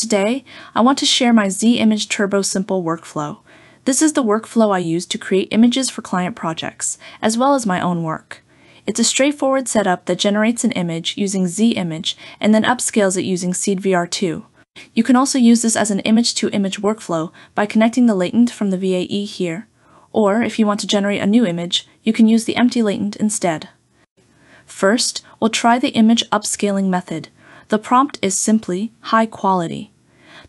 Today, I want to share my Z-Image Turbo Simple workflow. This is the workflow I use to create images for client projects, as well as my own work. It's a straightforward setup that generates an image using Z-Image and then upscales it using SeedVR2. You can also use this as an image-to-image -image workflow by connecting the latent from the VAE here, or if you want to generate a new image, you can use the empty latent instead. First, we'll try the image upscaling method. The prompt is simply high quality.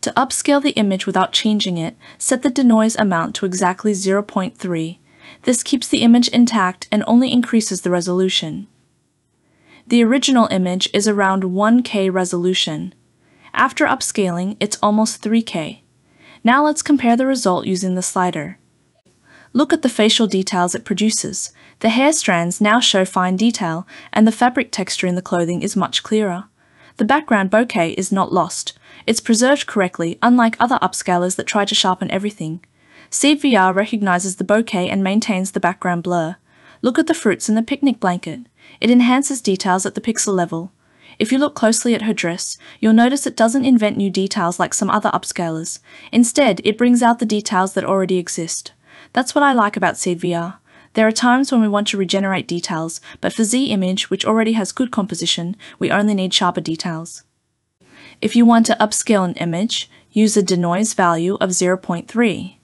To upscale the image without changing it, set the denoise amount to exactly 0.3. This keeps the image intact and only increases the resolution. The original image is around 1K resolution. After upscaling, it's almost 3K. Now let's compare the result using the slider. Look at the facial details it produces. The hair strands now show fine detail, and the fabric texture in the clothing is much clearer. The background bokeh is not lost. It's preserved correctly, unlike other upscalers that try to sharpen everything. SeedVR recognizes the bokeh and maintains the background blur. Look at the fruits in the picnic blanket. It enhances details at the pixel level. If you look closely at her dress, you'll notice it doesn't invent new details like some other upscalers. Instead, it brings out the details that already exist. That's what I like about SeedVR. There are times when we want to regenerate details, but for Z-Image, which already has good composition, we only need sharper details. If you want to upscale an image, use a denoise value of 0.3.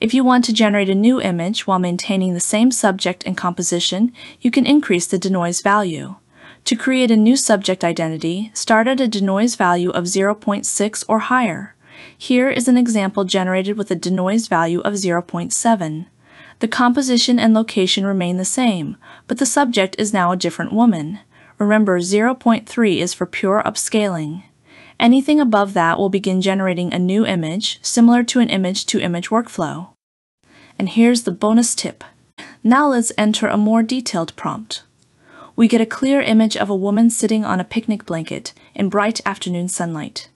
If you want to generate a new image while maintaining the same subject and composition, you can increase the denoise value. To create a new subject identity, start at a denoise value of 0.6 or higher. Here is an example generated with a denoise value of 0.7. The composition and location remain the same, but the subject is now a different woman. Remember, 0.3 is for pure upscaling. Anything above that will begin generating a new image, similar to an image-to-image -image workflow. And here's the bonus tip. Now let's enter a more detailed prompt we get a clear image of a woman sitting on a picnic blanket in bright afternoon sunlight.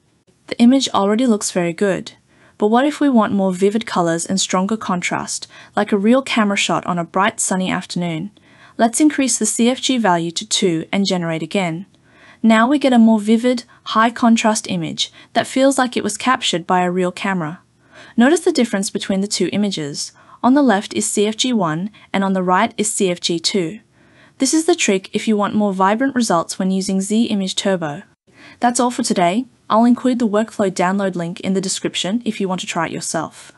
The image already looks very good, but what if we want more vivid colors and stronger contrast, like a real camera shot on a bright sunny afternoon? Let's increase the CFG value to 2 and generate again. Now we get a more vivid, high contrast image that feels like it was captured by a real camera. Notice the difference between the two images. On the left is CFG1 and on the right is CFG2. This is the trick if you want more vibrant results when using Z-Image Turbo. That's all for today. I'll include the workflow download link in the description if you want to try it yourself.